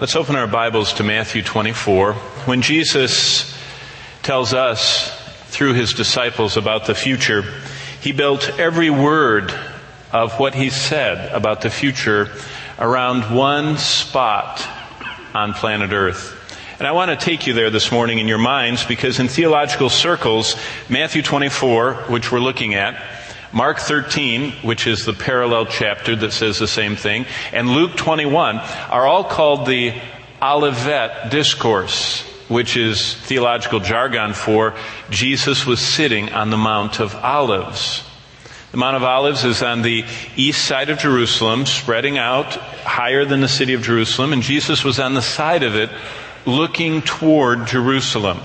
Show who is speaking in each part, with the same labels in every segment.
Speaker 1: Let's open our Bibles to Matthew 24. When Jesus tells us through his disciples about the future, he built every word of what he said about the future around one spot on planet Earth. And I want to take you there this morning in your minds because in theological circles, Matthew 24, which we're looking at, Mark 13, which is the parallel chapter that says the same thing, and Luke 21 are all called the Olivet Discourse, which is theological jargon for Jesus was sitting on the Mount of Olives. The Mount of Olives is on the east side of Jerusalem, spreading out higher than the city of Jerusalem, and Jesus was on the side of it, looking toward Jerusalem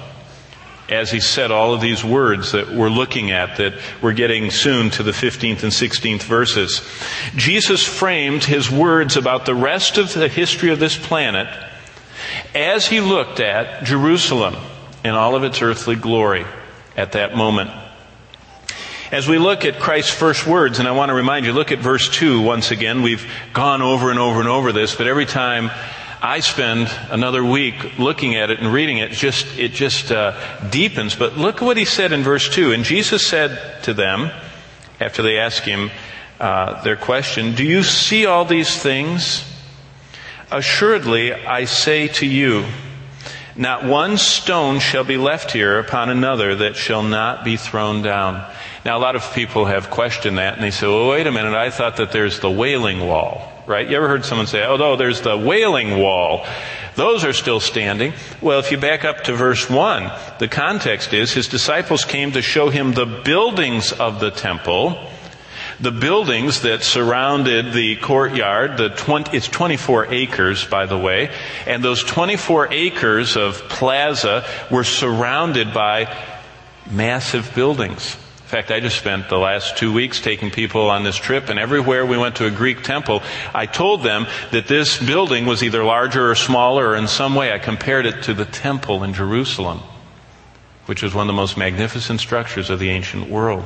Speaker 1: as he said all of these words that we're looking at, that we're getting soon to the 15th and 16th verses. Jesus framed his words about the rest of the history of this planet as he looked at Jerusalem in all of its earthly glory at that moment. As we look at Christ's first words, and I want to remind you, look at verse 2 once again. We've gone over and over and over this, but every time I spend another week looking at it and reading it. Just it just uh, deepens. But look what he said in verse two. And Jesus said to them, after they asked him uh, their question, "Do you see all these things? Assuredly, I say to you." Not one stone shall be left here upon another that shall not be thrown down. Now, a lot of people have questioned that, and they say, well, wait a minute, I thought that there's the wailing wall right? You ever heard someone say, oh, no, there's the wailing wall. Those are still standing. Well, if you back up to verse 1, the context is his disciples came to show him the buildings of the temple, the buildings that surrounded the courtyard. The 20, it's 24 acres, by the way, and those 24 acres of plaza were surrounded by massive buildings. Fact, I just spent the last two weeks taking people on this trip, and everywhere we went to a Greek temple, I told them that this building was either larger or smaller, or in some way I compared it to the temple in Jerusalem, which was one of the most magnificent structures of the ancient world.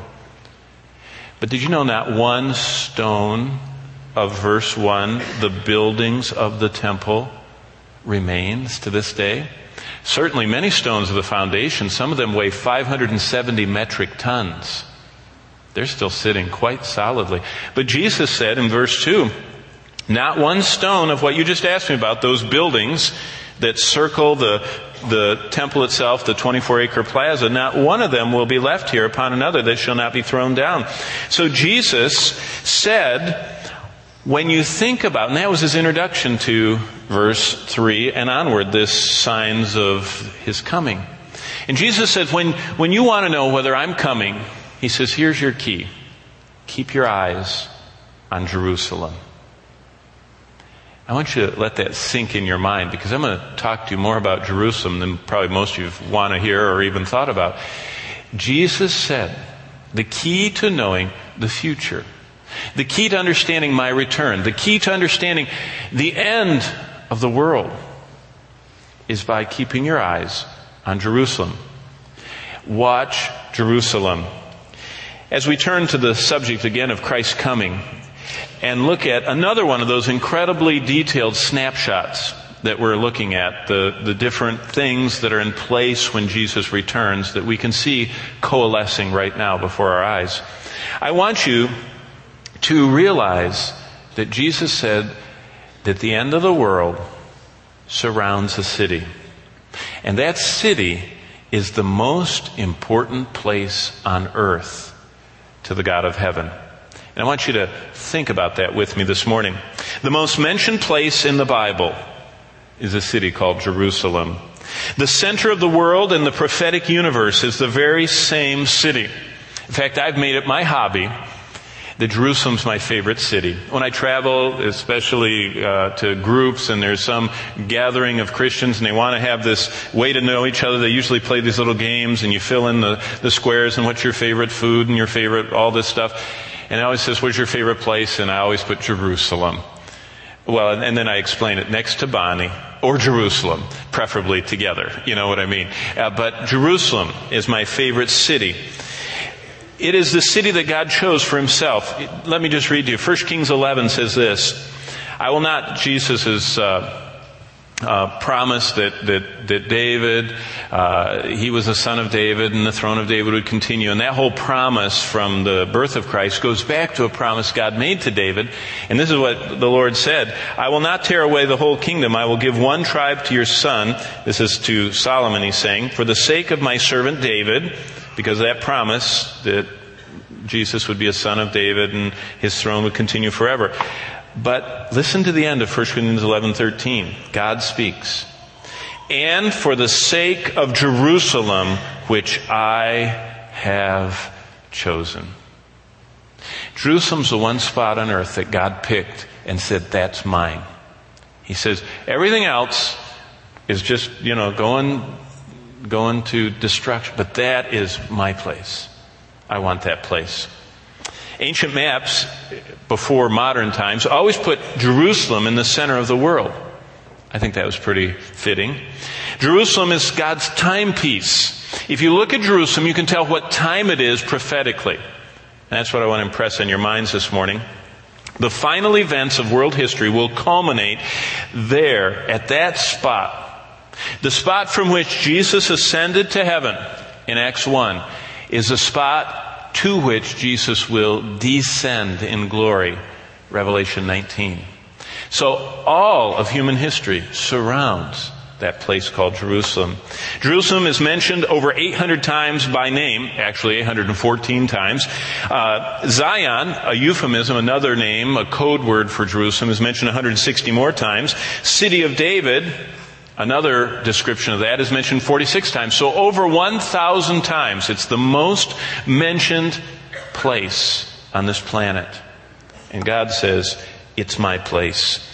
Speaker 1: But did you know not one stone of verse 1, the buildings of the temple, remains to this day? Certainly, many stones of the foundation, some of them weigh 570 metric tons. They're still sitting quite solidly. But Jesus said in verse 2 not one stone of what you just asked me about, those buildings that circle the, the temple itself, the 24 acre plaza, not one of them will be left here upon another that shall not be thrown down. So Jesus said, when you think about, and that was his introduction to verse 3 and onward, this signs of his coming. And Jesus said, when, when you want to know whether I'm coming, he says, here's your key. Keep your eyes on Jerusalem. I want you to let that sink in your mind because I'm going to talk to you more about Jerusalem than probably most of you want to hear or even thought about. Jesus said, the key to knowing the future the key to understanding my return, the key to understanding the end of the world is by keeping your eyes on Jerusalem. Watch Jerusalem. As we turn to the subject again of Christ's coming and look at another one of those incredibly detailed snapshots that we're looking at, the, the different things that are in place when Jesus returns that we can see coalescing right now before our eyes. I want you to realize that Jesus said that the end of the world surrounds a city. And that city is the most important place on earth to the God of heaven. And I want you to think about that with me this morning. The most mentioned place in the Bible is a city called Jerusalem. The center of the world and the prophetic universe is the very same city. In fact, I've made it my hobby that Jerusalem's my favorite city. When I travel, especially uh, to groups and there's some gathering of Christians and they want to have this way to know each other, they usually play these little games and you fill in the, the squares and what's your favorite food and your favorite, all this stuff. And I always says, what's your favorite place? And I always put Jerusalem. Well, and then I explain it next to Bonnie or Jerusalem, preferably together. You know what I mean? Uh, but Jerusalem is my favorite city. It is the city that God chose for himself. Let me just read to you. 1 Kings 11 says this. I will not, Jesus is uh, uh, promise that, that, that David, uh, he was a son of David and the throne of David would continue. And that whole promise from the birth of Christ goes back to a promise God made to David. And this is what the Lord said. I will not tear away the whole kingdom. I will give one tribe to your son. This is to Solomon, he's saying, for the sake of my servant David, because that promise that Jesus would be a son of David and his throne would continue forever. But listen to the end of 1 Corinthians 11:13. God speaks. And for the sake of Jerusalem, which I have chosen. Jerusalem's the one spot on earth that God picked and said, That's mine. He says, Everything else is just, you know, going, going to destruction, but that is my place. I want that place. Ancient maps before modern times always put Jerusalem in the center of the world. I think that was pretty fitting. Jerusalem is God's timepiece. If you look at Jerusalem, you can tell what time it is prophetically. And that's what I want to impress on your minds this morning. The final events of world history will culminate there, at that spot. The spot from which Jesus ascended to heaven in Acts 1 is a spot to which Jesus will descend in glory. Revelation 19. So all of human history surrounds that place called Jerusalem. Jerusalem is mentioned over 800 times by name, actually 814 times. Uh, Zion, a euphemism, another name, a code word for Jerusalem, is mentioned 160 more times. City of David, Another description of that is mentioned 46 times. So over 1,000 times. It's the most mentioned place on this planet. And God says, it's my place.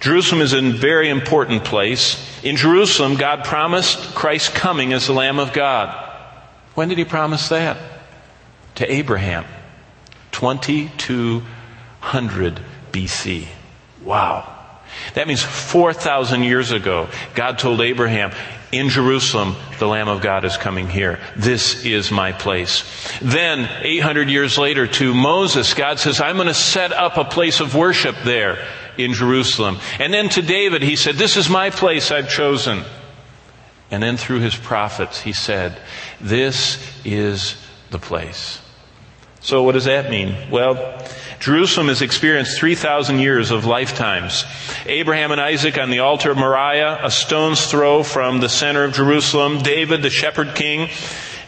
Speaker 1: Jerusalem is a very important place. In Jerusalem, God promised Christ's coming as the Lamb of God. When did He promise that? To Abraham. 2200 BC. Wow. That means 4,000 years ago, God told Abraham, in Jerusalem, the Lamb of God is coming here. This is my place. Then, 800 years later, to Moses, God says, I'm going to set up a place of worship there in Jerusalem. And then to David, he said, This is my place I've chosen. And then through his prophets, he said, This is the place. So, what does that mean? Well, Jerusalem has experienced 3,000 years of lifetimes. Abraham and Isaac on the altar of Moriah, a stone's throw from the center of Jerusalem. David, the shepherd king,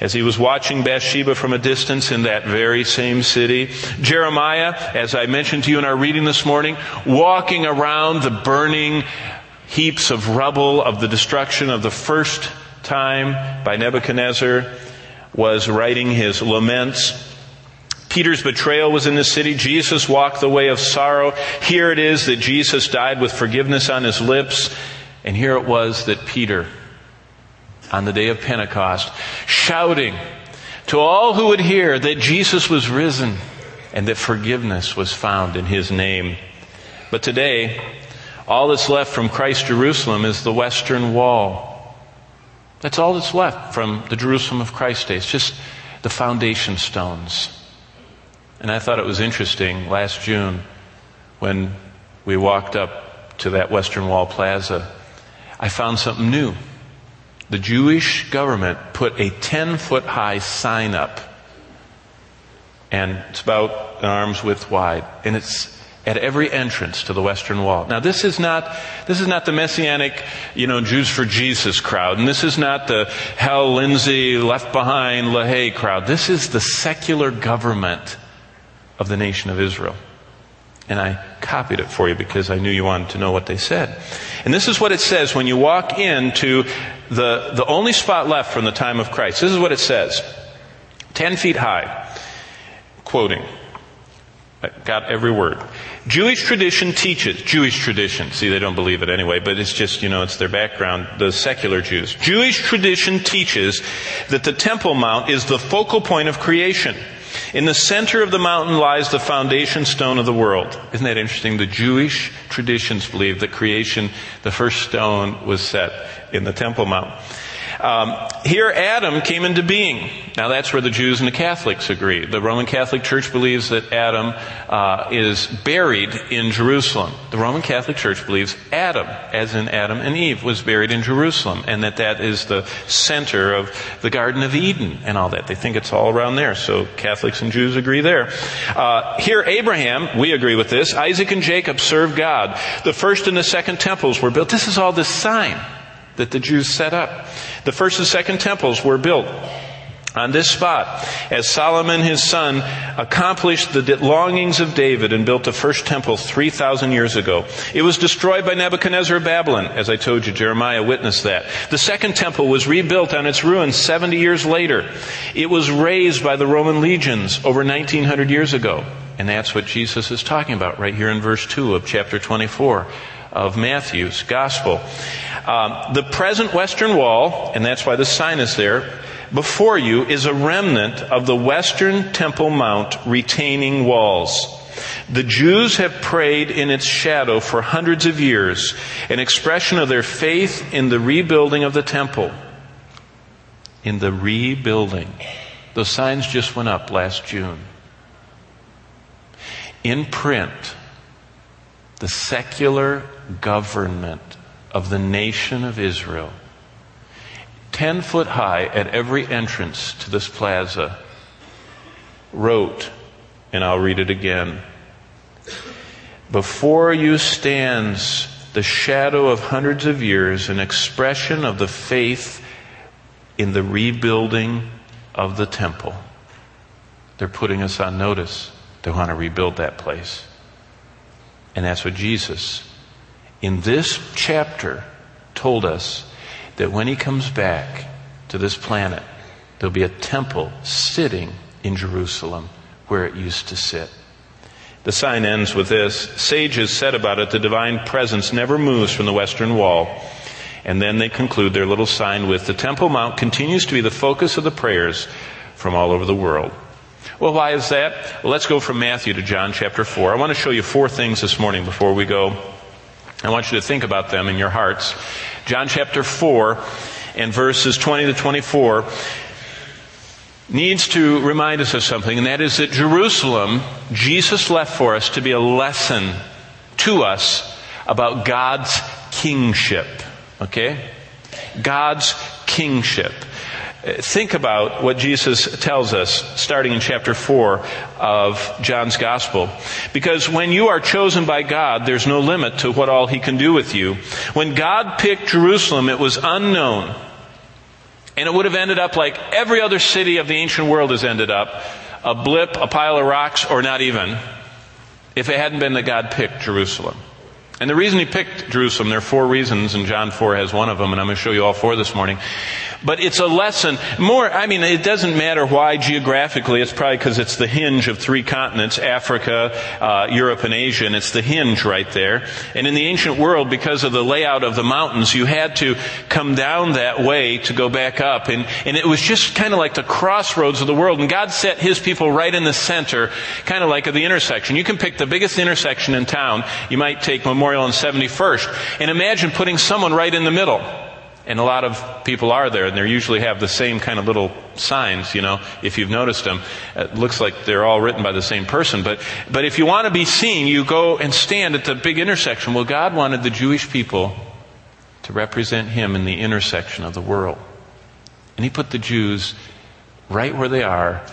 Speaker 1: as he was watching Bathsheba from a distance in that very same city. Jeremiah, as I mentioned to you in our reading this morning, walking around the burning heaps of rubble of the destruction of the first time by Nebuchadnezzar, was writing his laments. Peter's betrayal was in the city. Jesus walked the way of sorrow. Here it is that Jesus died with forgiveness on his lips. And here it was that Peter, on the day of Pentecost, shouting to all who would hear that Jesus was risen and that forgiveness was found in his name. But today, all that's left from Christ Jerusalem is the Western Wall. That's all that's left from the Jerusalem of Christ days, just the foundation stones. And I thought it was interesting last June when we walked up to that Western Wall Plaza, I found something new. The Jewish government put a 10 foot high sign up, and it's about an arm's width wide, and it's at every entrance to the Western Wall. Now, this is not, this is not the Messianic, you know, Jews for Jesus crowd, and this is not the Hal Lindsey, Left Behind, LaHaye crowd. This is the secular government of the nation of Israel. And I copied it for you because I knew you wanted to know what they said. And this is what it says when you walk into the, the only spot left from the time of Christ. This is what it says. Ten feet high. Quoting. I got every word. Jewish tradition teaches, Jewish tradition, see, they don't believe it anyway, but it's just, you know, it's their background, the secular Jews. Jewish tradition teaches that the Temple Mount is the focal point of creation. In the center of the mountain lies the foundation stone of the world. Isn't that interesting? The Jewish traditions believe that creation, the first stone was set in the Temple Mount. Um, here, Adam came into being. Now, that's where the Jews and the Catholics agree. The Roman Catholic Church believes that Adam uh, is buried in Jerusalem. The Roman Catholic Church believes Adam, as in Adam and Eve, was buried in Jerusalem, and that that is the center of the Garden of Eden and all that. They think it's all around there. So Catholics and Jews agree there. Uh, here, Abraham, we agree with this. Isaac and Jacob served God. The first and the second temples were built. This is all the sign that the Jews set up. The first and second temples were built on this spot as Solomon his son accomplished the longings of David and built the first temple 3,000 years ago. It was destroyed by Nebuchadnezzar of Babylon. As I told you, Jeremiah witnessed that. The second temple was rebuilt on its ruins 70 years later. It was raised by the Roman legions over 1900 years ago. And that's what Jesus is talking about right here in verse 2 of chapter 24 of Matthew's Gospel. Um, the present Western Wall, and that's why the sign is there, before you is a remnant of the Western Temple Mount retaining walls. The Jews have prayed in its shadow for hundreds of years, an expression of their faith in the rebuilding of the temple. In the rebuilding. Those signs just went up last June. In print, the secular government of the nation of Israel, 10 foot high at every entrance to this plaza, wrote, and I'll read it again Before you stands the shadow of hundreds of years, an expression of the faith in the rebuilding of the temple. They're putting us on notice. They want to rebuild that place. And that's what Jesus in this chapter told us that when he comes back to this planet, there'll be a temple sitting in Jerusalem where it used to sit. The sign ends with this Sages said about it, the divine presence never moves from the western wall. And then they conclude their little sign with the Temple Mount continues to be the focus of the prayers from all over the world. Well, why is that? Well, let's go from Matthew to John chapter 4. I want to show you four things this morning before we go I want you to think about them in your hearts. John chapter 4 and verses 20 to 24 needs to remind us of something, and that is that Jerusalem, Jesus left for us to be a lesson to us about God's kingship. Okay? God's kingship. Think about what Jesus tells us starting in chapter 4 of John's Gospel. Because when you are chosen by God, there's no limit to what all He can do with you. When God picked Jerusalem, it was unknown. And it would have ended up like every other city of the ancient world has ended up a blip, a pile of rocks, or not even, if it hadn't been that God picked Jerusalem. And the reason he picked Jerusalem, there are four reasons, and John 4 has one of them, and I'm going to show you all four this morning. But it's a lesson. More, I mean, it doesn't matter why geographically. It's probably because it's the hinge of three continents, Africa, uh, Europe, and Asia, and it's the hinge right there. And in the ancient world, because of the layout of the mountains, you had to come down that way to go back up. And, and it was just kind of like the crossroads of the world. And God set His people right in the center, kind of like at the intersection. You can pick the biggest intersection in town. You might take Memorial and 71st. And imagine putting someone right in the middle. And a lot of people are there, and they usually have the same kind of little signs, you know, if you've noticed them. It looks like they're all written by the same person. But, but if you want to be seen, you go and stand at the big intersection. Well, God wanted the Jewish people to represent Him in the intersection of the world. And He put the Jews right where they are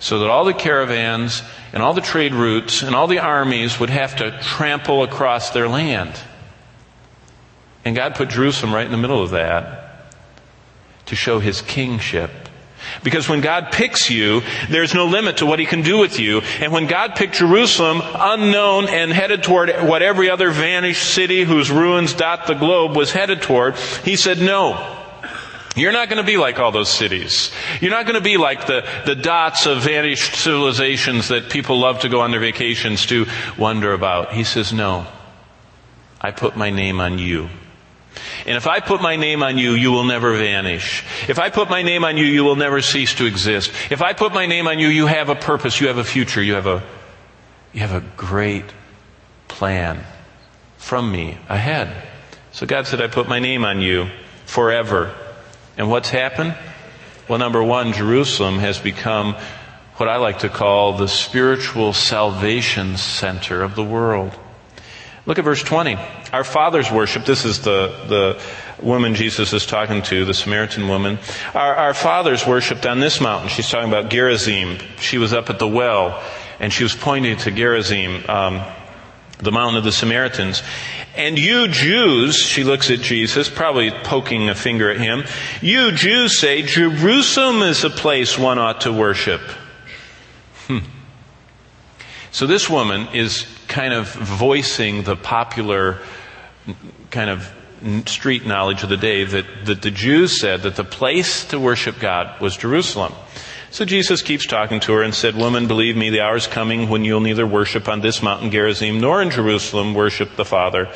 Speaker 1: so that all the caravans and all the trade routes and all the armies would have to trample across their land. And God put Jerusalem right in the middle of that to show his kingship. Because when God picks you, there's no limit to what he can do with you. And when God picked Jerusalem, unknown and headed toward what every other vanished city whose ruins dot the globe was headed toward, he said, no. You're not going to be like all those cities. You're not going to be like the, the dots of vanished civilizations that people love to go on their vacations to wonder about. He says, no. I put my name on you. And if I put my name on you, you will never vanish. If I put my name on you, you will never cease to exist. If I put my name on you, you have a purpose, you have a future, you have a, you have a great plan from me ahead. So God said, I put my name on you forever. And what's happened? Well, number one, Jerusalem has become what I like to call the spiritual salvation center of the world. Look at verse 20. Our fathers worship. This is the, the woman Jesus is talking to, the Samaritan woman. Our, our fathers worshipped on this mountain. She's talking about Gerizim. She was up at the well, and she was pointing to Gerizim, um, the mountain of the Samaritans. And you Jews, she looks at Jesus, probably poking a finger at him. You Jews say Jerusalem is a place one ought to worship. Hmm. So this woman is kind of voicing the popular kind of street knowledge of the day that, that the Jews said that the place to worship God was Jerusalem. So Jesus keeps talking to her and said, Woman, believe me, the hour is coming when you'll neither worship on this mountain Gerizim nor in Jerusalem worship the Father.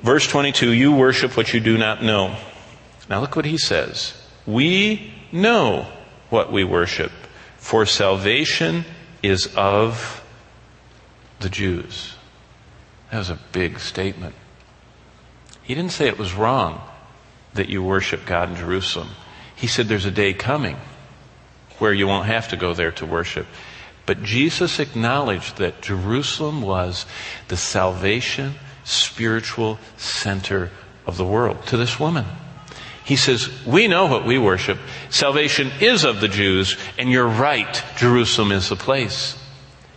Speaker 1: Verse 22, you worship what you do not know. Now look what he says. We know what we worship, for salvation is of the Jews. That was a big statement. He didn't say it was wrong that you worship God in Jerusalem. He said there's a day coming where you won't have to go there to worship. But Jesus acknowledged that Jerusalem was the salvation, spiritual center of the world to this woman. He says, We know what we worship. Salvation is of the Jews, and you're right, Jerusalem is the place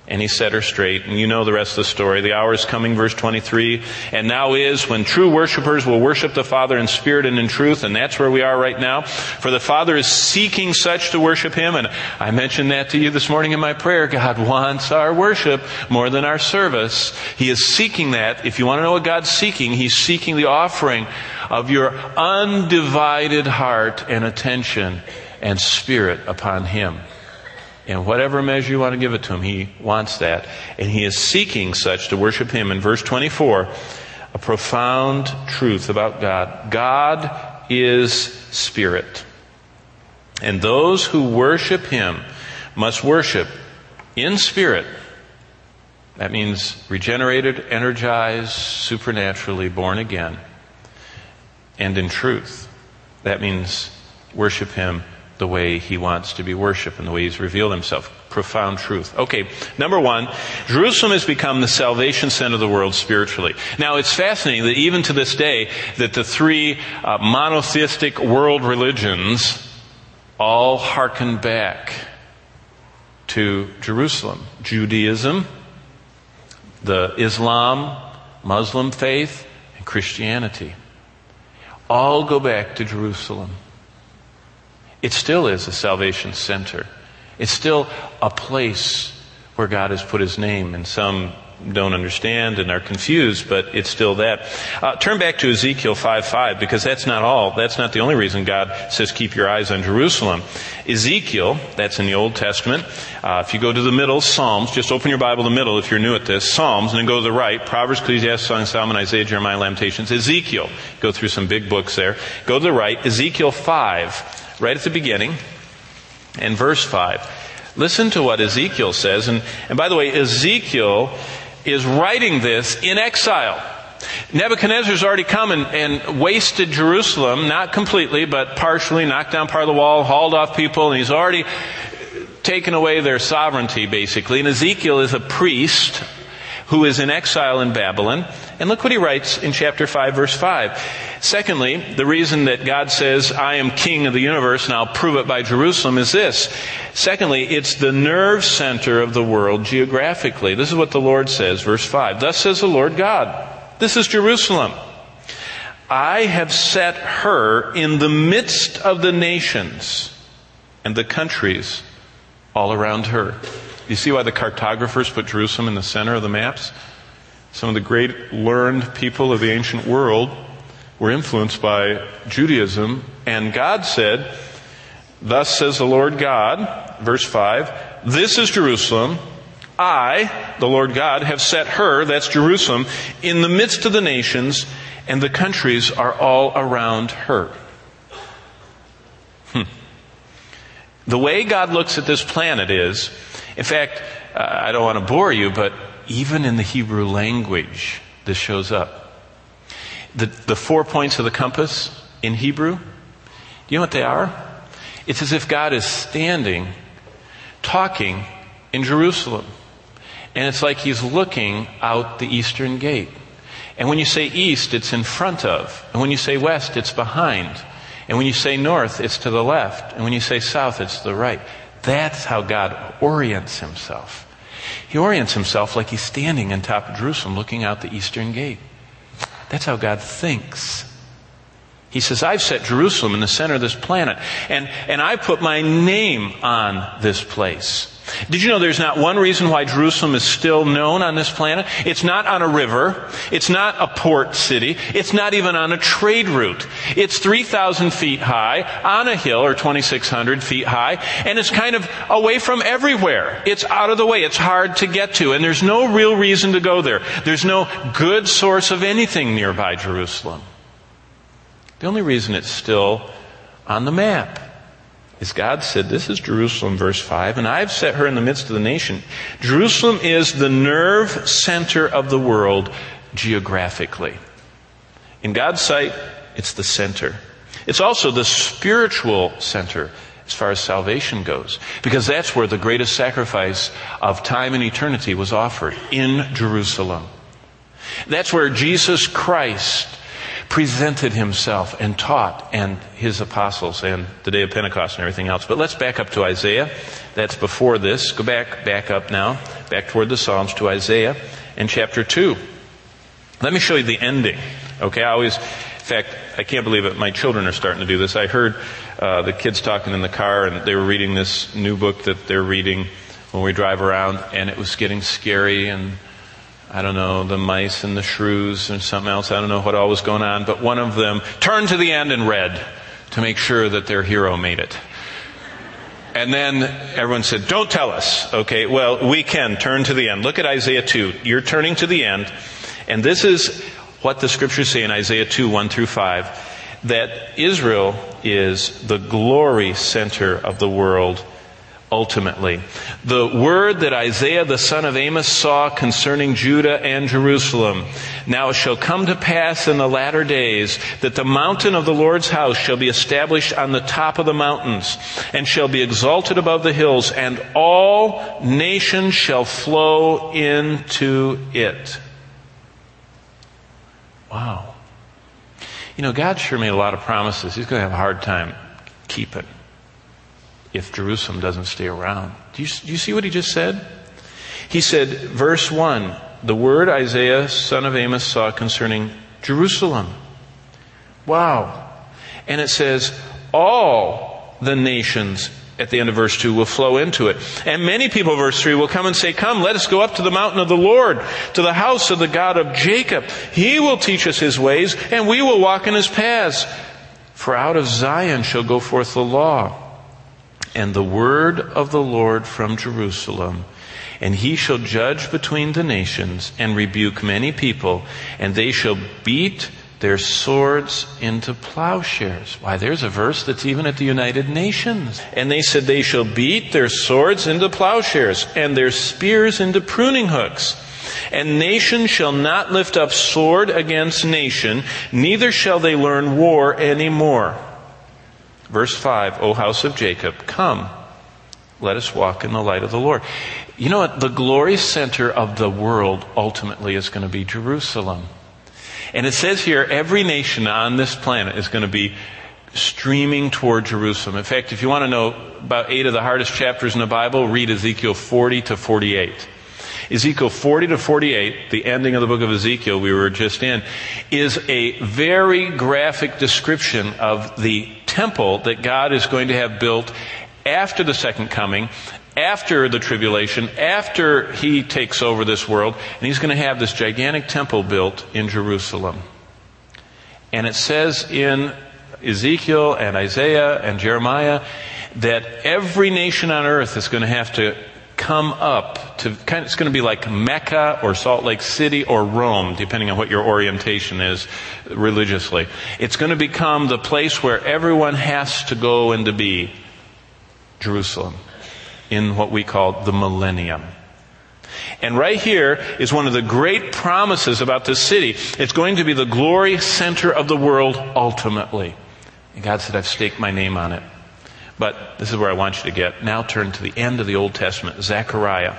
Speaker 1: and he set her straight. And you know the rest of the story. The hour is coming, verse 23, and now is when true worshipers will worship the Father in spirit and in truth, and that's where we are right now. For the Father is seeking such to worship him, and I mentioned that to you this morning in my prayer. God wants our worship more than our service. He is seeking that. If you want to know what God's seeking, He's seeking the offering of your undivided heart and attention and spirit upon Him in whatever measure you want to give it to him, he wants that. And he is seeking such to worship him. In verse 24, a profound truth about God God is spirit. And those who worship him must worship in spirit. That means regenerated, energized, supernaturally born again, and in truth. That means worship him the way he wants to be worshiped and the way he's revealed himself. Profound truth. Okay, number one, Jerusalem has become the salvation center of the world spiritually. Now, it's fascinating that even to this day, that the three uh, monotheistic world religions all hearken back to Jerusalem. Judaism, the Islam, Muslim faith, and Christianity all go back to Jerusalem. It still is a salvation center. It's still a place where God has put his name, and some don't understand and are confused, but it's still that. Uh, turn back to Ezekiel 5 5, because that's not all. That's not the only reason God says keep your eyes on Jerusalem. Ezekiel, that's in the Old Testament. Uh, if you go to the middle, Psalms, just open your Bible to the middle if you're new at this. Psalms, and then go to the right. Proverbs, Ecclesiastes, Song, Solomon, Isaiah, Jeremiah, Lamentations. Ezekiel. Go through some big books there. Go to the right. Ezekiel 5 right at the beginning, in verse 5. Listen to what Ezekiel says. And, and by the way, Ezekiel is writing this in exile. Nebuchadnezzar's already come and, and, wasted Jerusalem, not completely, but partially, knocked down part of the wall, hauled off people, and he's already taken away their sovereignty, basically. And Ezekiel is a priest who is in exile in Babylon. And look what he writes in chapter 5, verse 5. Secondly, the reason that God says, I am king of the universe and I'll prove it by Jerusalem is this. Secondly, it's the nerve center of the world geographically. This is what the Lord says, verse 5. Thus says the Lord God. This is Jerusalem. I have set her in the midst of the nations and the countries all around her. You see why the cartographers put Jerusalem in the center of the maps? Some of the great learned people of the ancient world were influenced by Judaism, and God said, Thus says the Lord God, verse 5, This is Jerusalem. I, the Lord God, have set her, that's Jerusalem, in the midst of the nations, and the countries are all around her. Hmm. The way God looks at this planet is, in fact, uh, I don't want to bore you, but even in the Hebrew language, this shows up. The, the four points of the compass in Hebrew Do you know what they are? It's as if God is standing, talking in Jerusalem. And it's like he's looking out the eastern gate. And when you say east, it's in front of. And when you say west, it's behind. And when you say north, it's to the left. And when you say south, it's to the right. That's how God orients himself. He orients himself like he's standing on top of Jerusalem looking out the eastern gate. That's how God thinks. He says, I've set Jerusalem in the center of this planet, and, and I put my name on this place. Did you know there's not one reason why Jerusalem is still known on this planet? It's not on a river. It's not a port city. It's not even on a trade route. It's 3,000 feet high on a hill or 2,600 feet high and it's kind of away from everywhere. It's out of the way. It's hard to get to and there's no real reason to go there. There's no good source of anything nearby Jerusalem. The only reason it's still on the map is God said, This is Jerusalem, verse 5, and I've set her in the midst of the nation. Jerusalem is the nerve center of the world geographically. In God's sight, it's the center. It's also the spiritual center as far as salvation goes, because that's where the greatest sacrifice of time and eternity was offered, in Jerusalem. That's where Jesus Christ presented himself and taught and his apostles and the day of Pentecost and everything else. But let's back up to Isaiah. That's before this. Go back, back up now, back toward the Psalms to Isaiah and chapter 2. Let me show you the ending. Okay, I always, in fact, I can't believe it. My children are starting to do this. I heard uh, the kids talking in the car and they were reading this new book that they're reading when we drive around and it was getting scary and I don't know, the mice and the shrews and something else. I don't know what all was going on, but one of them turned to the end and read to make sure that their hero made it. And then everyone said, Don't tell us. Okay, well, we can turn to the end. Look at Isaiah 2. You're turning to the end. And this is what the scriptures say in Isaiah 2 1 through 5 that Israel is the glory center of the world ultimately. The word that Isaiah the son of Amos saw concerning Judah and Jerusalem. Now it shall come to pass in the latter days that the mountain of the Lord's house shall be established on the top of the mountains and shall be exalted above the hills and all nations shall flow into it. Wow. You know, God sure made a lot of promises. He's going to have a hard time keeping if Jerusalem doesn't stay around. Do you, do you see what he just said? He said, verse 1, the word Isaiah, son of Amos, saw concerning Jerusalem. Wow. And it says, all the nations at the end of verse 2 will flow into it. And many people, verse 3, will come and say, Come, let us go up to the mountain of the Lord, to the house of the God of Jacob. He will teach us his ways, and we will walk in his paths. For out of Zion shall go forth the law and the word of the Lord from Jerusalem. And he shall judge between the nations and rebuke many people, and they shall beat their swords into plowshares. Why, there's a verse that's even at the United Nations. And they said they shall beat their swords into plowshares and their spears into pruning hooks. And nation shall not lift up sword against nation, neither shall they learn war any more. Verse 5, O house of Jacob, come, let us walk in the light of the Lord. You know what? The glory center of the world ultimately is going to be Jerusalem. And it says here, every nation on this planet is going to be streaming toward Jerusalem. In fact, if you want to know about eight of the hardest chapters in the Bible, read Ezekiel 40 to 48. Ezekiel 40 to 48, the ending of the book of Ezekiel we were just in, is a very graphic description of the temple that God is going to have built after the second coming, after the tribulation, after he takes over this world, and he's going to have this gigantic temple built in Jerusalem. And it says in Ezekiel and Isaiah and Jeremiah that every nation on earth is going to have to come up to kind of, it's going to be like Mecca or Salt Lake City or Rome, depending on what your orientation is religiously. It's going to become the place where everyone has to go and to be Jerusalem in what we call the millennium. And right here is one of the great promises about this city. It's going to be the glory center of the world ultimately. And God said, I've staked my name on it. But this is where I want you to get. Now turn to the end of the Old Testament, Zechariah.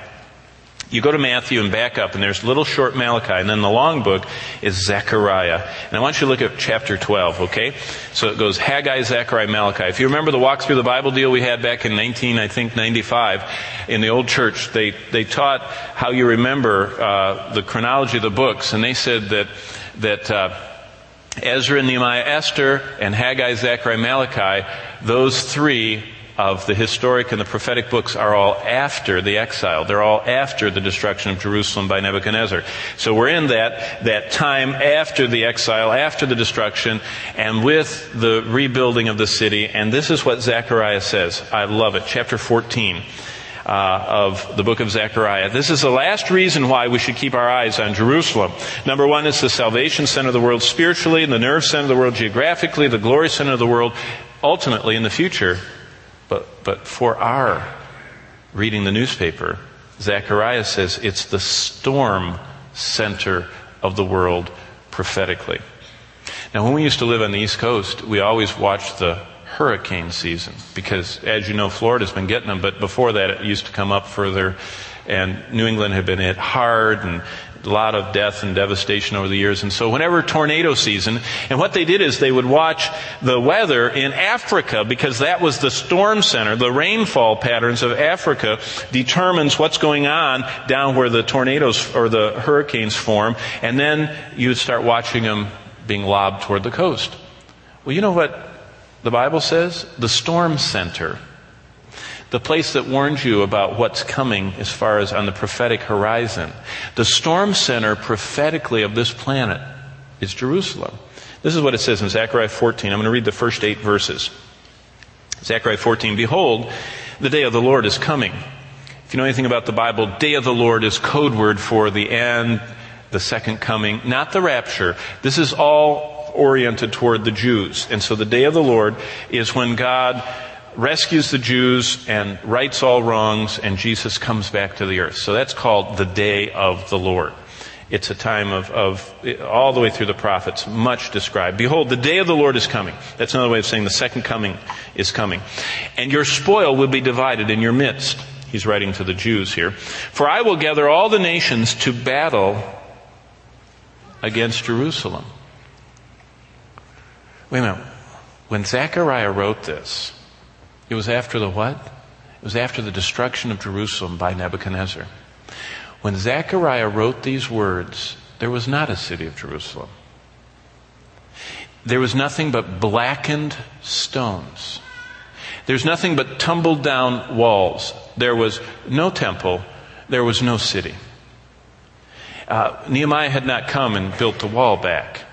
Speaker 1: You go to Matthew and back up, and there's little short Malachi, and then the long book is Zechariah. And I want you to look at chapter 12, okay? So it goes Haggai, Zechariah, Malachi. If you remember the walk through the Bible deal we had back in 19, I think, 95, in the old church, they, they taught how you remember uh, the chronology of the books, and they said that, that uh, Ezra, Nehemiah, Esther, and Haggai, Zechariah, Malachi, those three of the historic and the prophetic books are all after the exile. They're all after the destruction of Jerusalem by Nebuchadnezzar. So we're in that, that time after the exile, after the destruction, and with the rebuilding of the city. And this is what Zechariah says. I love it. Chapter 14. Uh, of the book of Zechariah. This is the last reason why we should keep our eyes on Jerusalem. Number one, it's the salvation center of the world spiritually, and the nerve center of the world geographically, the glory center of the world ultimately in the future but, but for our reading the newspaper, Zechariah says it's the storm center of the world prophetically. Now, when we used to live on the East Coast, we always watched the hurricane season because, as you know, Florida's been getting them, but before that, it used to come up further, and New England had been hit hard, and a lot of death and devastation over the years. And so whenever tornado season, and what they did is they would watch the weather in Africa because that was the storm center. The rainfall patterns of Africa determines what's going on down where the tornadoes or the hurricanes form. And then you would start watching them being lobbed toward the coast. Well, you know what the Bible says? The storm center the place that warns you about what's coming as far as on the prophetic horizon. The storm center prophetically of this planet is Jerusalem. This is what it says in Zechariah 14. I'm going to read the first eight verses. Zechariah 14, Behold, the day of the Lord is coming. If you know anything about the Bible, day of the Lord is code word for the end, the second coming, not the rapture. This is all oriented toward the Jews. And so the day of the Lord is when God rescues the Jews and rights all wrongs, and Jesus comes back to the earth. So that's called the day of the Lord. It's a time of, of, all the way through the prophets, much described. Behold, the day of the Lord is coming. That's another way of saying the second coming is coming. And your spoil will be divided in your midst. He's writing to the Jews here. For I will gather all the nations to battle against Jerusalem. Wait a minute. When Zechariah wrote this, it was after the what? It was after the destruction of Jerusalem by Nebuchadnezzar. When Zechariah wrote these words, there was not a city of Jerusalem. There was nothing but blackened stones. There's nothing but tumbled down walls. There was no temple. There was no city. Uh, Nehemiah had not come and built the wall back.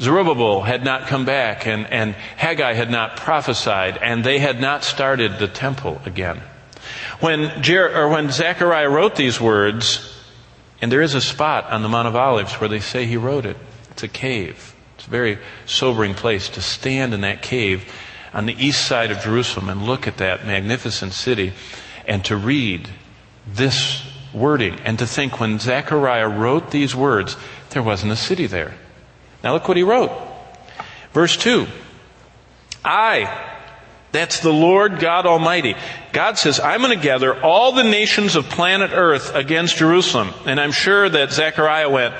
Speaker 1: Zerubbabel had not come back and, and Haggai had not prophesied and they had not started the temple again. When, Jer- or when Zechariah wrote these words, and there is a spot on the Mount of Olives where they say he wrote it. It's a cave. It's a very sobering place to stand in that cave on the east side of Jerusalem and look at that magnificent city and to read this wording and to think when Zechariah wrote these words, there wasn't a city there. Now look what he wrote. Verse 2. I, that's the Lord God Almighty. God says, I'm going to gather all the nations of planet Earth against Jerusalem. And I'm sure that Zechariah went,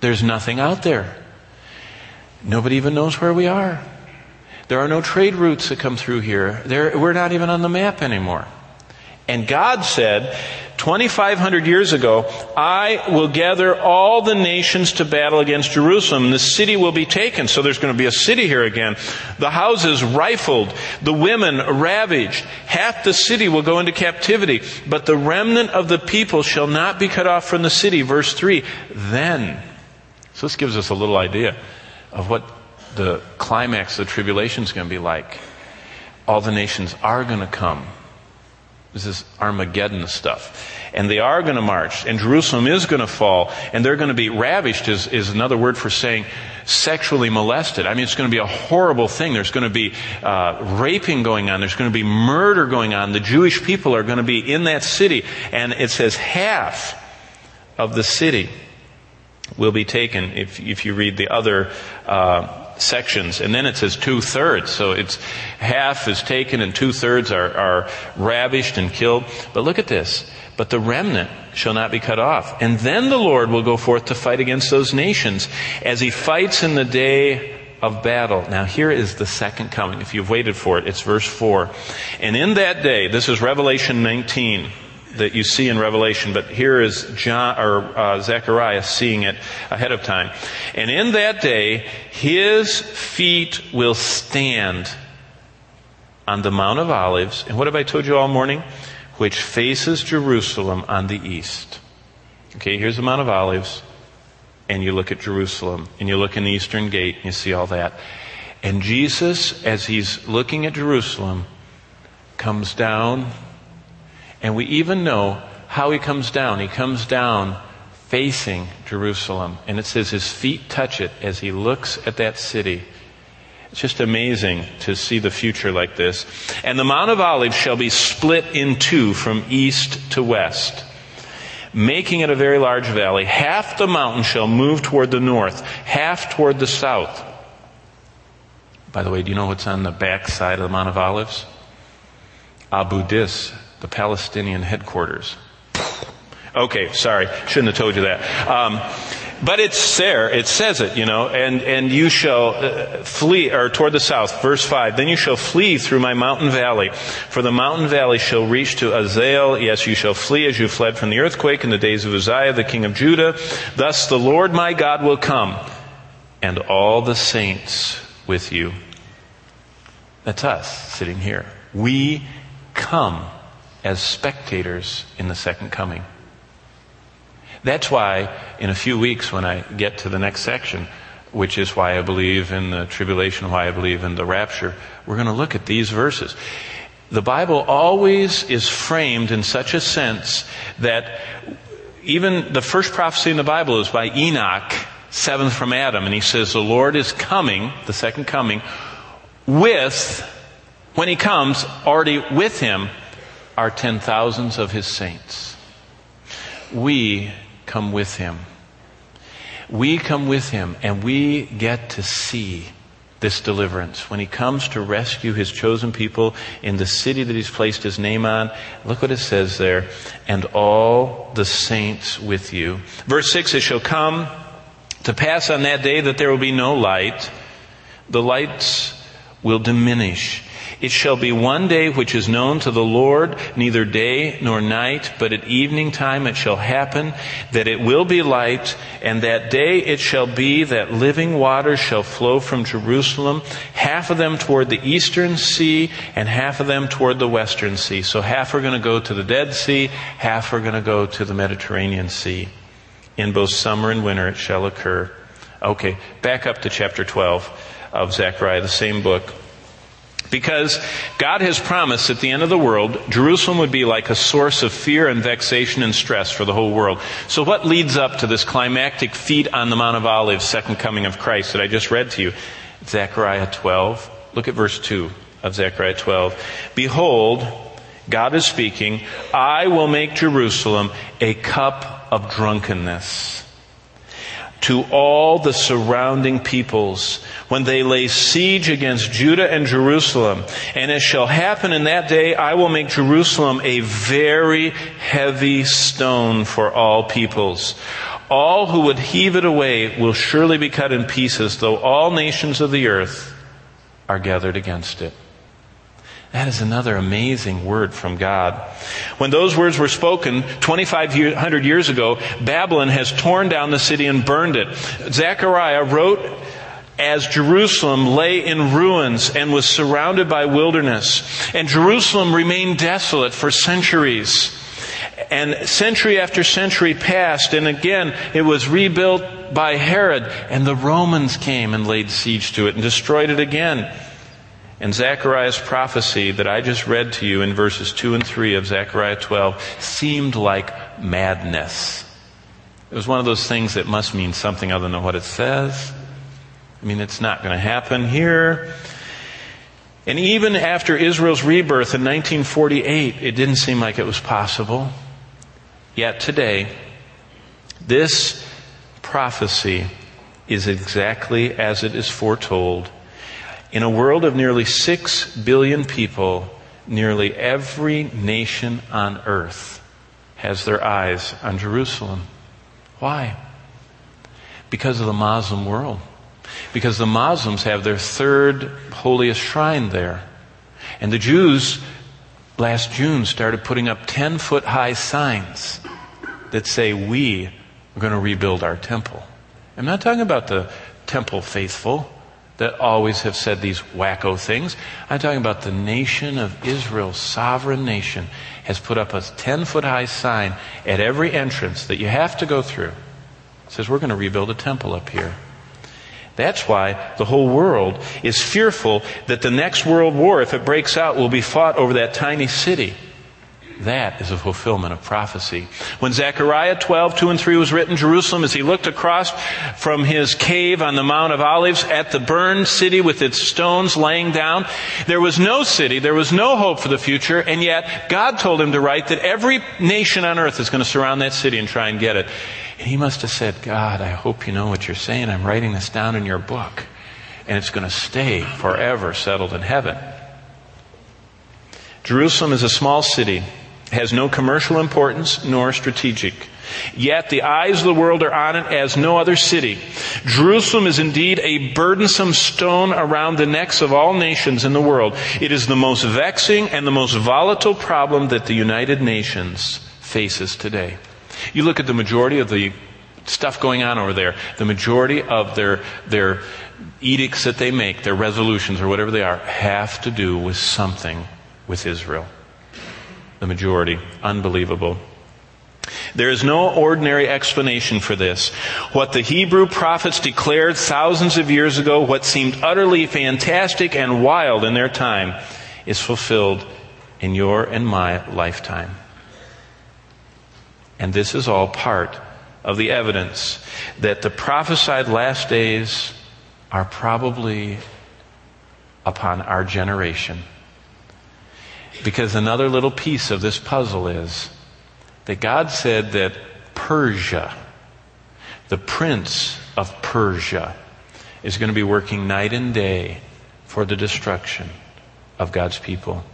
Speaker 1: There's nothing out there. Nobody even knows where we are. There are no trade routes that come through here. There, we're not even on the map anymore. And God said, 2,500 years ago, I will gather all the nations to battle against Jerusalem. The city will be taken. So there's going to be a city here again. The houses rifled, the women ravaged. Half the city will go into captivity, but the remnant of the people shall not be cut off from the city. Verse 3. Then, so this gives us a little idea of what the climax of the tribulation is going to be like. All the nations are going to come this is Armageddon stuff. And they are going to march, and Jerusalem is going to fall, and they're going to be ravished, is, is another word for saying sexually molested. I mean, it's going to be a horrible thing. There's going to be uh, raping going on, there's going to be murder going on. The Jewish people are going to be in that city, and it says half of the city will be taken if, if you read the other uh, sections. And then it says two thirds. So it's half is taken and two thirds are, are ravished and killed. But look at this. But the remnant shall not be cut off. And then the Lord will go forth to fight against those nations as he fights in the day of battle. Now here is the second coming. If you've waited for it, it's verse 4. And in that day, this is Revelation 19 that you see in Revelation, but here is John or uh, Zechariah seeing it ahead of time. And in that day, his feet will stand on the Mount of Olives. And what have I told you all morning? Which faces Jerusalem on the east. Okay, here's the Mount of Olives, and you look at Jerusalem, and you look in the eastern gate, and you see all that. And Jesus, as he's looking at Jerusalem, comes down and we even know how he comes down. He comes down facing Jerusalem. And it says his feet touch it as he looks at that city. It's just amazing to see the future like this. And the Mount of Olives shall be split in two from east to west, making it a very large valley. Half the mountain shall move toward the north, half toward the south. By the way, do you know what's on the back side of the Mount of Olives? Abu Dis, the Palestinian headquarters. Okay, sorry, shouldn't have told you that. Um, but it's there. It says it, you know, and, and you shall uh, flee, or toward the south, verse 5. Then you shall flee through my mountain valley, for the mountain valley shall reach to Azal. Yes, you shall flee as you fled from the earthquake in the days of Uzziah, the king of Judah. Thus the Lord my God will come, and all the saints with you. That's us sitting here. We come as spectators in the second coming. That's why, in a few weeks, when I get to the next section, which is why I believe in the tribulation, why I believe in the rapture, we're going to look at these verses. The Bible always is framed in such a sense that even the first prophecy in the Bible is by Enoch, seventh from Adam, and he says, The Lord is coming, the second coming, with, when he comes, already with him, are ten thousands of his saints. We come with him. We come with him and we get to see this deliverance. When he comes to rescue his chosen people in the city that he's placed his name on, look what it says there, and all the saints with you. Verse 6 It shall come to pass on that day that there will be no light, the lights will diminish. It shall be one day which is known to the Lord, neither day nor night, but at evening time it shall happen that it will be light, and that day it shall be that living waters shall flow from Jerusalem, half of them toward the eastern sea, and half of them toward the western sea. So half are going to go to the Dead Sea, half are going to go to the Mediterranean Sea. In both summer and winter it shall occur. Okay, back up to chapter 12 of Zechariah, the same book. Because God has promised at the end of the world, Jerusalem would be like a source of fear and vexation and stress for the whole world. So what leads up to this climactic feat on the Mount of Olives, second coming of Christ that I just read to you? Zechariah 12. Look at verse 2 of Zechariah 12. Behold, God is speaking, I will make Jerusalem a cup of drunkenness to all the surrounding peoples when they lay siege against Judah and Jerusalem. And it shall happen in that day, I will make Jerusalem a very heavy stone for all peoples. All who would heave it away will surely be cut in pieces, though all nations of the earth are gathered against it. That is another amazing word from God. When those words were spoken 2,500 years ago, Babylon has torn down the city and burned it. Zechariah wrote as Jerusalem lay in ruins and was surrounded by wilderness. And Jerusalem remained desolate for centuries. And century after century passed, and again it was rebuilt by Herod, and the Romans came and laid siege to it and destroyed it again. And Zechariah's prophecy that I just read to you in verses 2 and 3 of Zechariah 12 seemed like madness. It was one of those things that must mean something other than what it says. I mean, it's not going to happen here. And even after Israel's rebirth in 1948, it didn't seem like it was possible. Yet today, this prophecy is exactly as it is foretold. In a world of nearly six billion people, nearly every nation on earth has their eyes on Jerusalem. Why? Because of the Muslim world. Because the Muslims have their third holiest shrine there. And the Jews last June started putting up 10 foot high signs that say, We are going to rebuild our temple. I'm not talking about the temple faithful that always have said these wacko things. I'm talking about the nation of Israel, sovereign nation, has put up a 10 foot high sign at every entrance that you have to go through. It says, We're going to rebuild a temple up here. That's why the whole world is fearful that the next world war, if it breaks out, will be fought over that tiny city. That is a fulfillment of prophecy. When Zechariah 12, 2 and 3 was written, Jerusalem, as he looked across from his cave on the Mount of Olives at the burned city with its stones laying down, there was no city, there was no hope for the future, and yet God told him to write that every nation on earth is going to surround that city and try and get it. And he must have said, God, I hope you know what you're saying. I'm writing this down in your book. And it's going to stay forever settled in heaven. Jerusalem is a small city, has no commercial importance nor strategic. Yet the eyes of the world are on it as no other city. Jerusalem is indeed a burdensome stone around the necks of all nations in the world. It is the most vexing and the most volatile problem that the United Nations faces today. You look at the majority of the stuff going on over there, the majority of their, their edicts that they make, their resolutions or whatever they are, have to do with something with Israel. The majority. Unbelievable. There is no ordinary explanation for this. What the Hebrew prophets declared thousands of years ago, what seemed utterly fantastic and wild in their time, is fulfilled in your and my lifetime. And this is all part of the evidence that the prophesied last days are probably upon our generation. Because another little piece of this puzzle is that God said that Persia, the prince of Persia, is going to be working night and day for the destruction of God's people.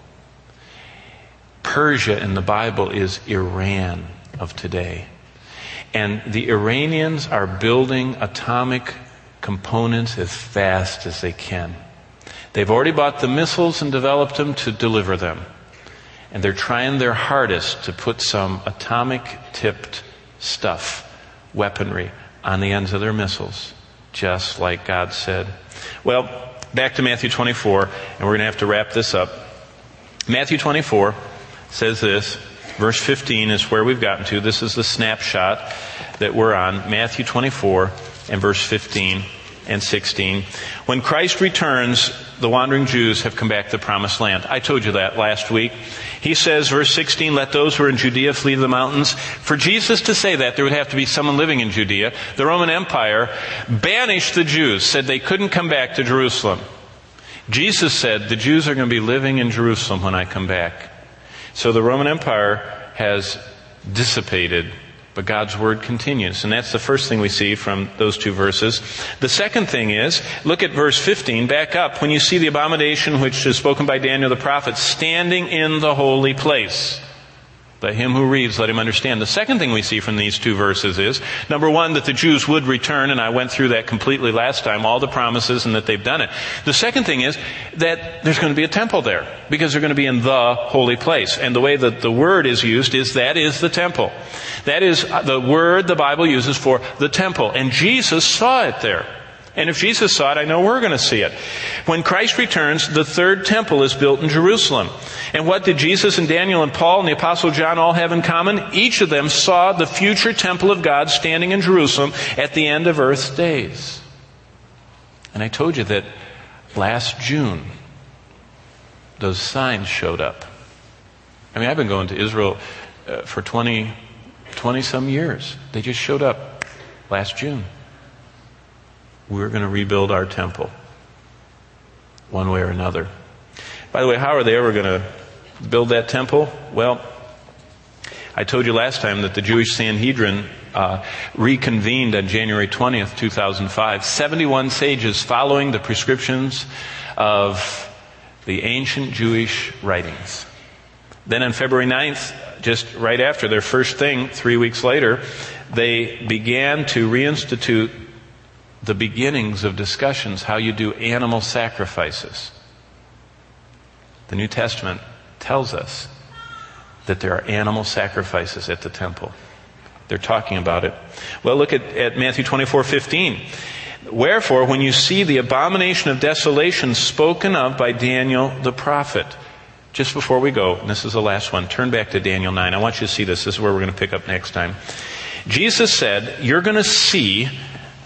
Speaker 1: Persia in the Bible is Iran of today. And the Iranians are building atomic components as fast as they can. They've already bought the missiles and developed them to deliver them. And they're trying their hardest to put some atomic tipped stuff, weaponry, on the ends of their missiles, just like God said. Well, back to Matthew 24, and we're going to have to wrap this up. Matthew 24 says this Verse 15 is where we've gotten to. This is the snapshot that we're on. Matthew 24 and verse 15 and 16. When Christ returns, the wandering Jews have come back to the promised land. I told you that last week. He says, verse 16, let those who are in Judea flee to the mountains. For Jesus to say that, there would have to be someone living in Judea. The Roman Empire banished the Jews, said they couldn't come back to Jerusalem. Jesus said, the Jews are going to be living in Jerusalem when I come back. So the Roman Empire has dissipated, but God's word continues. And that's the first thing we see from those two verses. The second thing is, look at verse 15, back up, when you see the abomination which is spoken by Daniel the prophet, standing in the holy place. Let him who reads, let him understand. The second thing we see from these two verses is, number one, that the Jews would return, and I went through that completely last time, all the promises and that they've done it. The second thing is that there's going to be a temple there, because they're going to be in the holy place. And the way that the word is used is that is the temple. That is uh, the word the Bible uses for the temple. And Jesus saw it there. And if Jesus saw it, I know we're going to see it. When Christ returns, the third temple is built in Jerusalem. And what did Jesus and Daniel and Paul and the Apostle John all have in common? Each of them saw the future temple of God standing in Jerusalem at the end of earth's days. And I told you that last June, those signs showed up. I mean, I've been going to Israel uh, for 20, 20 some years. They just showed up last June we're going to rebuild our temple one way or another. By the way, how are they ever going to build that temple? Well, I told you last time that the Jewish Sanhedrin uh, reconvened on January 20th, 2005. 71 sages following the prescriptions of the ancient Jewish writings. Then on February 9th, just right after their first thing, three weeks later, they began to reinstitute the beginnings of discussions how you do animal sacrifices. The New Testament tells us that there are animal sacrifices at the temple. They're talking about it. Well, look at, at Matthew 24 15. Wherefore, when you see the abomination of desolation spoken of by Daniel the prophet, just before we go, and this is the last one, turn back to Daniel 9. I want you to see this. This is where we're going to pick up next time. Jesus said, You're going to see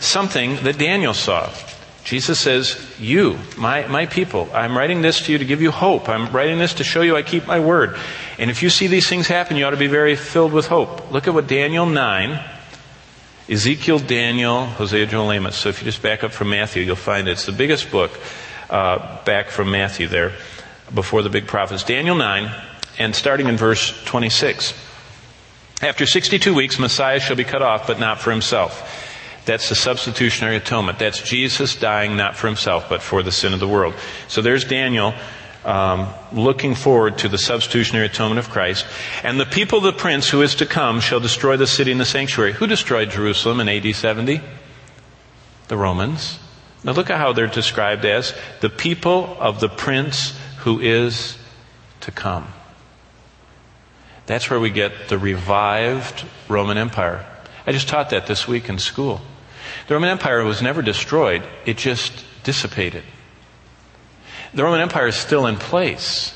Speaker 1: something that Daniel saw. Jesus says, You, my, my people, I'm writing this to you to give you hope. I'm writing this to show you I keep my word. And if you see these things happen, you ought to be very filled with hope. Look at what Daniel 9, Ezekiel, Daniel, Hosea, Joel, Amos. So if you just back up from Matthew, you'll find it's the biggest book uh, back from Matthew there before the big prophets. Daniel 9, and starting in verse 26. After 62 weeks, Messiah shall be cut off, but not for himself. That's the substitutionary atonement. That's Jesus dying not for himself, but for the sin of the world. So there's Daniel um, looking forward to the substitutionary atonement of Christ. And the people of the prince who is to come shall destroy the city and the sanctuary. Who destroyed Jerusalem in AD 70? The Romans. Now look at how they're described as the people of the prince who is to come. That's where we get the revived Roman Empire. I just taught that this week in school. The Roman Empire was never destroyed, it just dissipated. The Roman Empire is still in place.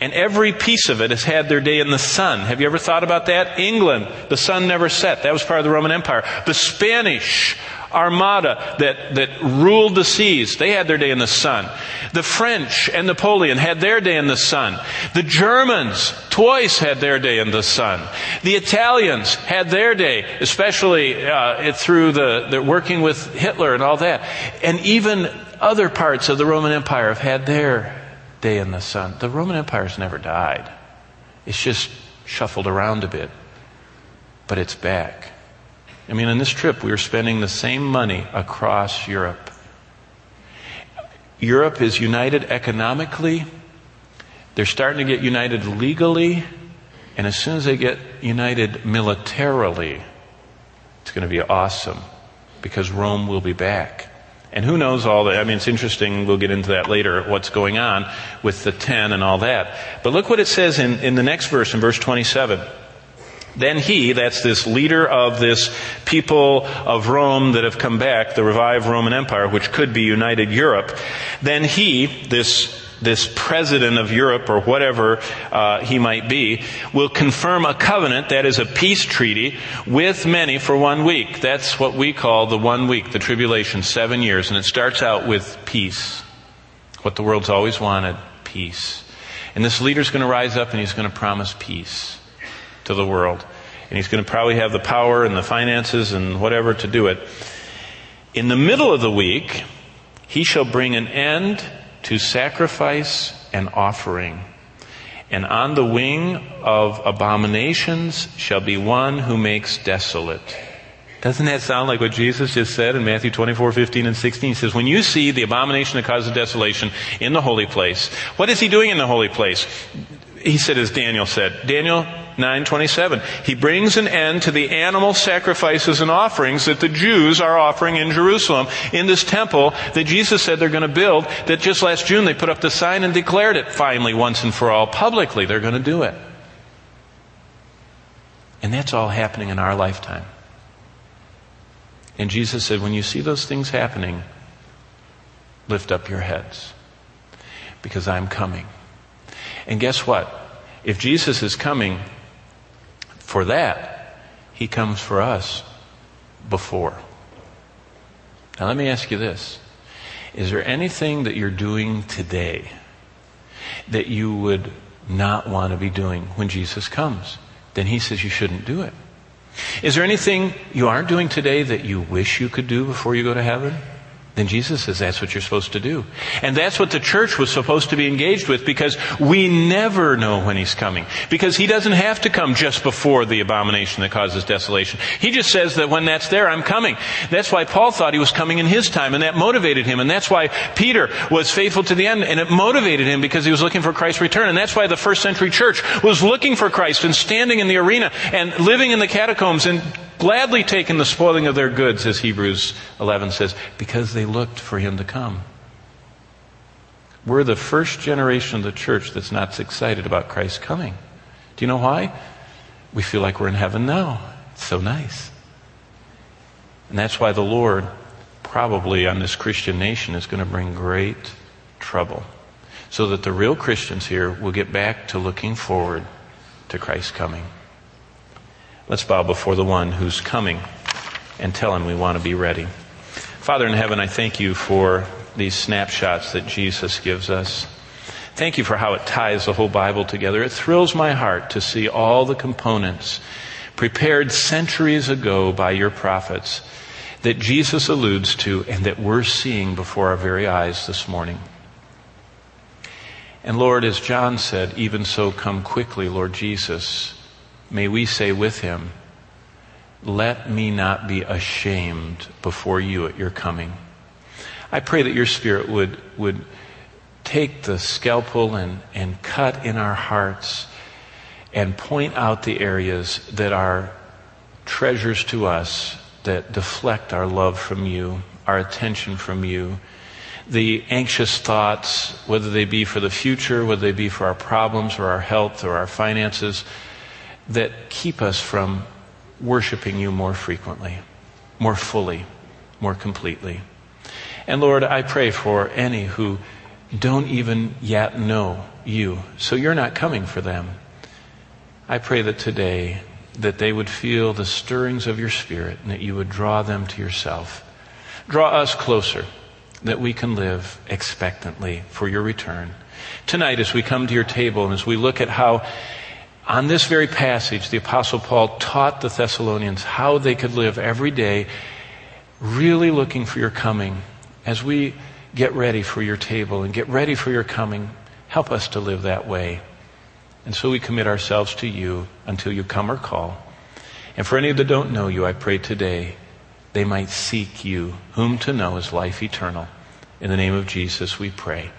Speaker 1: And every piece of it has had their day in the sun. Have you ever thought about that? England, the sun never set. That was part of the Roman Empire. The Spanish armada that, that ruled the seas, they had their day in the sun. The French and Napoleon had their day in the sun. The Germans twice had their day in the sun. The Italians had their day, especially uh, through the, the working with Hitler and all that. And even other parts of the Roman Empire have had their day in the sun. The Roman Empire's never died. It's just shuffled around a bit. But it's back. I mean, on this trip, we were spending the same money across Europe. Europe is united economically. They're starting to get united legally. And as soon as they get united militarily, it's going to be awesome because Rome will be back. And who knows all that? I mean, it's interesting. We'll get into that later, what's going on with the ten and all that. But look what it says in, in the next verse, in verse 27. Then he, that's this leader of this people of Rome that have come back, the revived Roman Empire, which could be united Europe, then he, this this president of Europe or whatever uh, he might be, will confirm a covenant that is a peace treaty with many for one week. That's what we call the one week, the tribulation, seven years. And it starts out with peace. What the world's always wanted peace. And this leader's going to rise up and he's going to promise peace to the world. And he's going to probably have the power and the finances and whatever to do it. In the middle of the week, he shall bring an end to sacrifice and offering. And on the wing of abominations shall be one who makes desolate. Doesn't that sound like what Jesus just said in Matthew 24, 15, and 16? He says, When you see the abomination that causes desolation in the holy place, what is he doing in the holy place? He said, as Daniel said, Daniel 9:27. He brings an end to the animal sacrifices and offerings that the Jews are offering in Jerusalem in this temple that Jesus said they're going to build that just last June they put up the sign and declared it finally once and for all publicly they're going to do it. And that's all happening in our lifetime. And Jesus said when you see those things happening lift up your heads because I'm coming. And guess what? If Jesus is coming, for that, He comes for us before. Now, let me ask you this Is there anything that you're doing today that you would not want to be doing when Jesus comes? Then He says you shouldn't do it. Is there anything you aren't doing today that you wish you could do before you go to heaven? Then Jesus says that's what you're supposed to do. And that's what the church was supposed to be engaged with because we never know when he's coming. Because he doesn't have to come just before the abomination that causes desolation. He just says that when that's there, I'm coming. That's why Paul thought he was coming in his time and that motivated him. And that's why Peter was faithful to the end and it motivated him because he was looking for Christ's return. And that's why the first century church was looking for Christ and standing in the arena and living in the catacombs and gladly taken the spoiling of their goods, as Hebrews 11 says, because they looked for him to come. We're the first generation of the church that's not excited about Christ coming. Do you know why? We feel like we're in heaven now. It's so nice. And that's why the Lord, probably on this Christian nation, is going to bring great trouble. So that the real Christians here will get back to looking forward to Christ's coming. Let's bow before the one who's coming and tell him we want to be ready. Father in heaven, I thank you for these snapshots that Jesus gives us. Thank you for how it ties the whole Bible together. It thrills my heart to see all the components prepared centuries ago by your prophets that Jesus alludes to and that we're seeing before our very eyes this morning. And Lord, as John said, even so come quickly, Lord Jesus. May we say with him, Let me not be ashamed before you at your coming. I pray that your Spirit would, would take the scalpel and, and cut in our hearts and point out the areas that are treasures to us that deflect our love from you, our attention from you, the anxious thoughts, whether they be for the future, whether they be for our problems or our health or our finances that keep us from worshiping you more frequently, more fully, more completely. And Lord, I pray for any who don't even yet know you, so you're not coming for them. I pray that today that they would feel the stirrings of your spirit and that you would draw them to yourself. Draw us closer that we can live expectantly for your return. Tonight, as we come to your table and as we look at how on this very passage, the Apostle Paul taught the Thessalonians how they could live every day really looking for your coming. As we get ready for your table and get ready for your coming, help us to live that way. And so we commit ourselves to you until you come or call. And for any that don't know you, I pray today they might seek you, whom to know is life eternal. In the name of Jesus, we pray.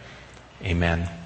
Speaker 1: Amen.